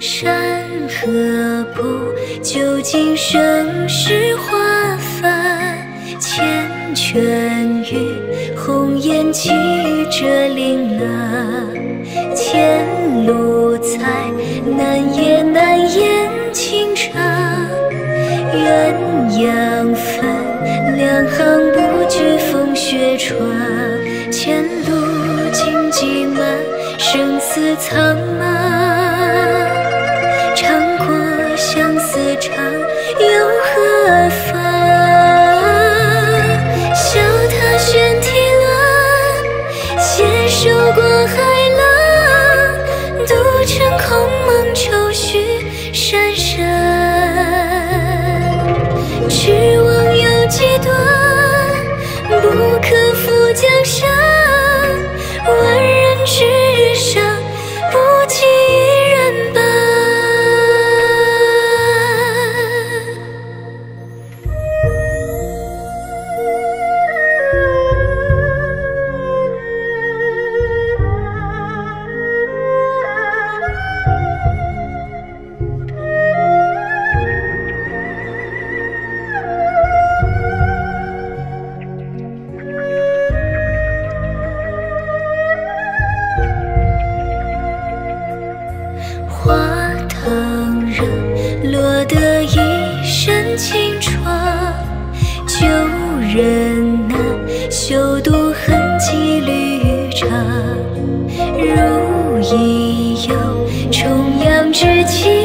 山河不，究竟盛世华繁？缱绻于红颜几折铃兰。前路在，难也难言情长。鸳鸯分，两行不觉风雪穿。前路荆棘满，生死苍茫。长又何妨？笑他玄体乱，携手过海浪，独乘空梦愁绪山深。痴妄有几段，不可负江山。青春旧人难，修独痕几缕茶，如一游重阳之气。